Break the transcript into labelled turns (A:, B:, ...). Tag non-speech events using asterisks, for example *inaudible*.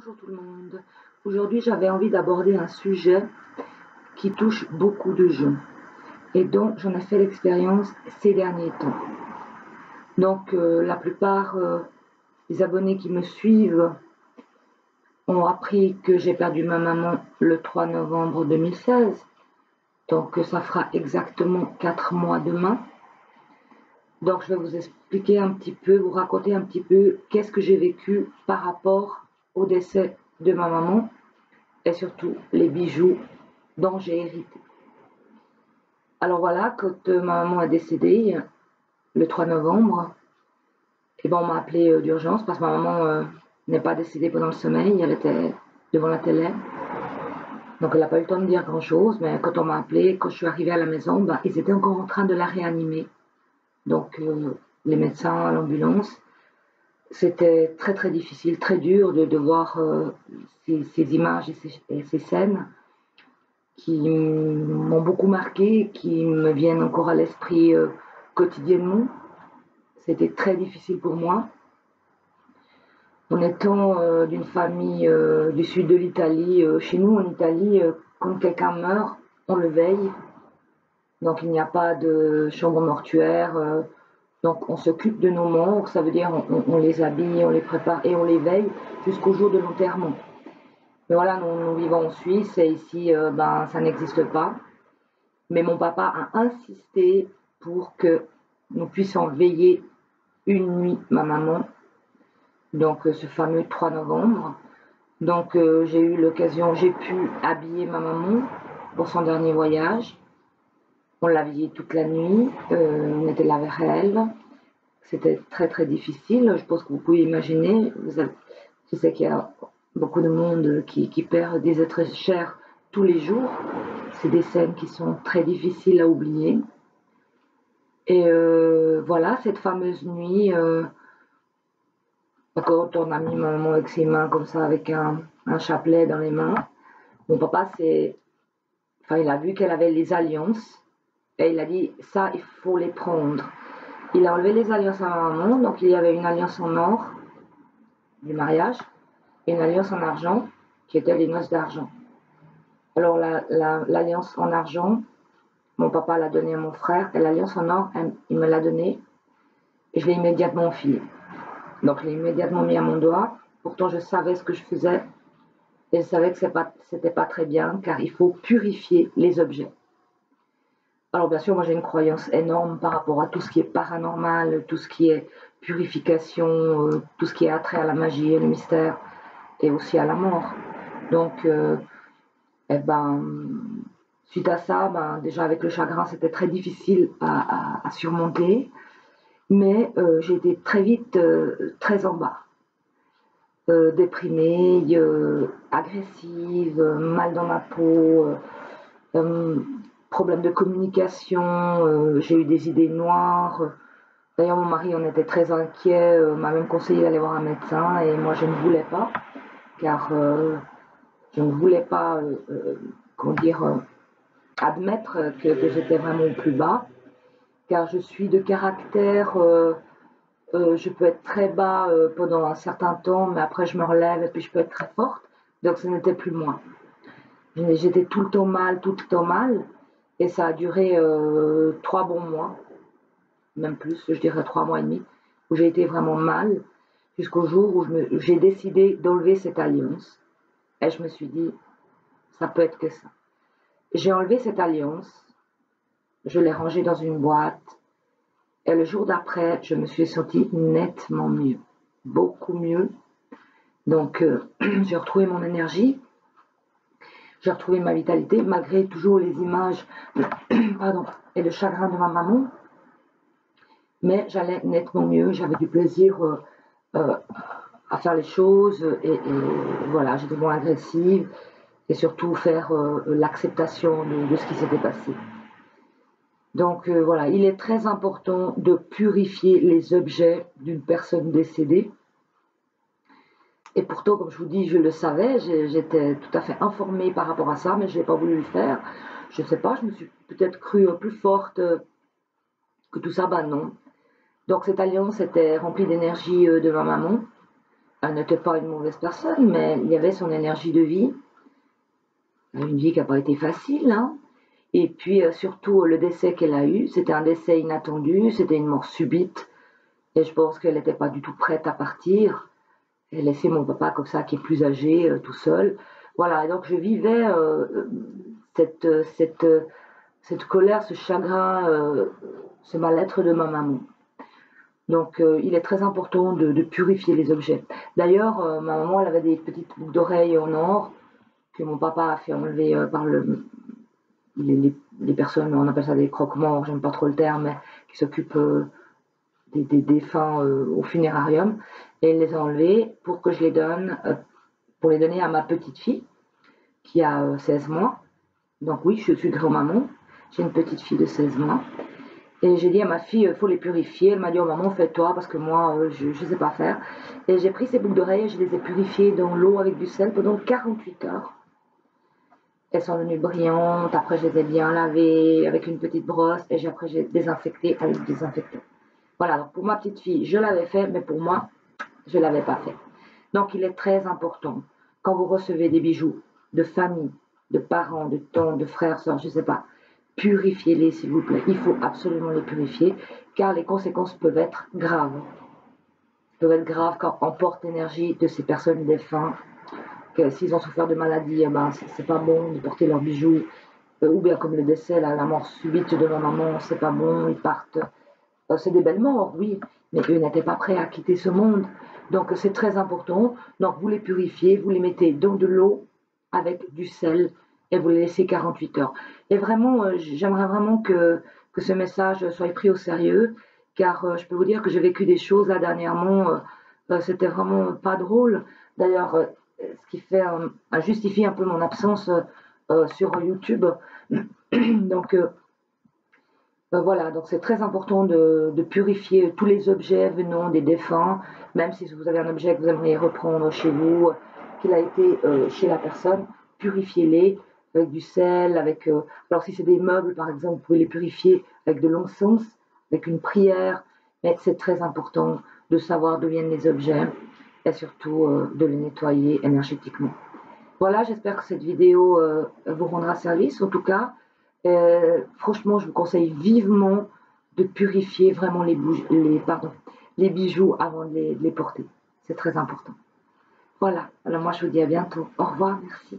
A: Bonjour tout le monde. Aujourd'hui, j'avais envie d'aborder un sujet qui touche beaucoup de gens et dont j'en ai fait l'expérience ces derniers temps. Donc, euh, la plupart euh, des abonnés qui me suivent ont appris que j'ai perdu ma maman le 3 novembre 2016. Donc, ça fera exactement 4 mois demain. Donc, je vais vous expliquer un petit peu, vous raconter un petit peu qu'est-ce que j'ai vécu par rapport au décès de ma maman et surtout les bijoux dont j'ai hérité. Alors voilà, quand euh, ma maman est décédée, le 3 novembre, et eh ben on m'a appelé euh, d'urgence parce que ma maman euh, n'est pas décédée pendant le sommeil, elle était devant la télé. Donc elle n'a pas eu le temps de dire grand-chose, mais quand on m'a appelé, quand je suis arrivée à la maison, ben, ils étaient encore en train de la réanimer. Donc les médecins, l'ambulance, c'était très très difficile, très dur de, voir euh, ces, images et ces, scènes qui m'ont beaucoup marqué, qui me viennent encore à l'esprit euh, quotidiennement. C'était très difficile pour moi. En étant euh, d'une famille du sud de l'Italie, chez nous en Italie, quand quelqu'un meurt, on le veille. Donc il n'y a pas de chambre mortuaire donc on s'occupe de nos morts, ça veut dire on, les habille, on les prépare et on les veille jusqu'au jour de l'enterrement. Mais voilà, nous, vivons en Suisse et ici, euh, ben, ça n'existe pas. Mais mon papa a insisté pour que nous puissions veiller une nuit ma maman, donc euh, ce fameux 3 novembre. Donc euh, j'ai eu l'occasion, j'ai pu habiller ma maman pour son dernier voyage. On l'habillait toute la nuit, euh, on était là vers elle. C'était très très difficile. Je pense que vous pouvez imaginer. je sais qu'il y a beaucoup de monde qui, perd des êtres chers tous les jours. C'est des scènes qui sont très difficiles à oublier. Et euh, voilà, cette fameuse nuit, euh, quand on a mis maman avec ses mains comme ça, avec un, un chapelet dans les mains, mon papa, c'est, enfin, il a vu qu'elle avait les alliances et il a dit, ça, il faut les prendre. Il a enlevé les alliances à maman, donc il y avait une alliance en or du mariage et une alliance en argent qui était les noces d'argent. Alors l'alliance en argent, mon papa l'a donnée à mon frère et l'alliance en or, il me l'a donnée et je l'ai immédiatement enfilée. Donc je l'ai immédiatement mis à mon doigt. Pourtant je savais ce que je faisais et je savais que ce n'était pas très bien car il faut purifier les objets. Alors bien sûr, moi j'ai une croyance énorme par rapport à tout ce qui est paranormal, tout ce qui est purification, euh, tout ce qui est attrait à la magie et le mystère, et aussi à la mort. Donc, euh, eh ben, suite à ça, ben, déjà avec le chagrin, c'était très difficile à, surmonter, mais euh, j'ai été très vite très en bas. déprimée, agressive, mal dans ma peau, problème de communication, euh, j'ai eu des idées noires. D'ailleurs, mon mari en était très inquiet, euh, m'a même conseillé d'aller voir un médecin et moi je ne voulais pas, car euh, je ne voulais pas, comment dire, admettre que, j'étais vraiment plus bas, car je suis de caractère, je peux être très bas pendant un certain temps, mais après je me relève et puis je peux être très forte, donc ce n'était plus moi. J'étais tout le temps mal, tout le temps mal. Et ça a duré euh, trois bons mois, même plus, je dirais trois mois et demi, où j'ai été vraiment mal, jusqu'au jour où j'ai décidé d'enlever cette alliance. Et je me suis dit, ça peut être que ça. J'ai enlevé cette alliance, je l'ai rangée dans une boîte, et le jour d'après, je me suis sentie nettement mieux, beaucoup mieux. Donc, euh, *clears throat* j'ai retrouvé mon énergie, j'ai retrouvé ma vitalité, malgré toujours les images *clears throat* pardon, et le chagrin de ma maman. Mais j'allais nettement mieux, j'avais du plaisir euh, euh, à faire les choses et, voilà, j'étais moins agressive et surtout faire euh, l'acceptation de, ce qui s'était passé. Donc voilà, il est très important de purifier les objets d'une personne décédée et pourtant, comme je vous dis, je le savais, j'étais tout à fait informée par rapport à ça, mais je n'ai pas voulu le faire. Je ne sais pas, je me suis peut-être crue plus forte que tout ça, ben non. Donc cette alliance était remplie d'énergie euh, de ma maman. elle n'était pas une mauvaise personne, mais il y avait son énergie de vie. Une vie qui n'a pas été facile. Hein. Et puis euh, surtout le décès qu'elle a eu, c'était un décès inattendu, c'était une mort subite. Et je pense qu'elle n'était pas du tout prête à partir. Elle laissait mon papa comme ça, qui est plus âgé, euh, tout seul. Voilà, et donc je vivais euh, cette, cette, cette colère, ce chagrin, ce mal-être de ma maman. Donc il est très important de, purifier les objets. D'ailleurs, ma maman, elle avait des petites boucles d'oreilles en or que mon papa a fait enlever par le, les, personnes, on appelle ça des croque-morts, j'aime pas trop le terme, mais qui s'occupent euh, des, défunts euh, au funérarium, et les a enlevés pour que je les donne, euh, pour les donner à ma petite fille, qui a 16 mois. Donc oui, je suis grand-maman, j'ai une petite fille de 16 mois. Et j'ai dit à ma fille, il faut les purifier. Elle m'a dit, oh maman, fais-toi, parce que moi, je ne sais pas faire. Et j'ai pris ces boucles d'oreilles, je les ai purifiées dans l'eau avec du sel pendant 48 heures. Elles sont devenues brillantes. Après, je les ai bien lavées avec une petite brosse. Et après, j'ai désinfecté avec du désinfectant. Voilà, donc pour ma petite fille, je l'avais fait, mais pour moi, je ne l'avais pas fait. Donc, il est très important, quand vous recevez des bijoux de famille, de parents, de tantes, de frères, soeurs, je ne sais pas, purifiez-les, s'il vous plaît. Il faut absolument les purifier, car les conséquences peuvent être graves. peuvent être graves quand on porte l'énergie de ces personnes défuntes s'ils ont souffert de maladie, eh ben, c'est pas bon de porter leurs bijoux. Euh, ou bien comme le décès, la, mort subite de leur maman, c'est pas bon, ils partent. Euh, c'est des belles morts, oui, mais eux n'étaient pas prêts à quitter ce monde. Donc c'est très important. Donc vous les purifiez, vous les mettez dans de l'eau avec du sel et vous les laissez 48 heures. Et vraiment, euh, j'aimerais vraiment que, que ce message soit pris au sérieux, car je peux vous dire que j'ai vécu des choses là dernièrement, c'était vraiment pas drôle. D'ailleurs, ce qui fait à justifier un peu mon absence euh, euh, sur YouTube. *clears throat* donc euh, voilà, donc c'est très important de, purifier tous les objets venant des défunts, même si vous avez un objet que vous aimeriez reprendre chez vous, qu'il a été chez la personne, purifiez-les avec du sel, avec... alors si c'est des meubles par exemple, vous pouvez les purifier avec de l'encens, avec une prière, mais c'est très important de savoir d'où viennent les objets et surtout euh, de les nettoyer énergétiquement. Voilà, j'espère que cette vidéo euh, vous rendra service. En tout cas, euh, franchement, je vous conseille vivement de purifier vraiment les, bijoux avant de les porter. C'est très important. Voilà, alors moi je vous dis à bientôt. Au revoir, merci.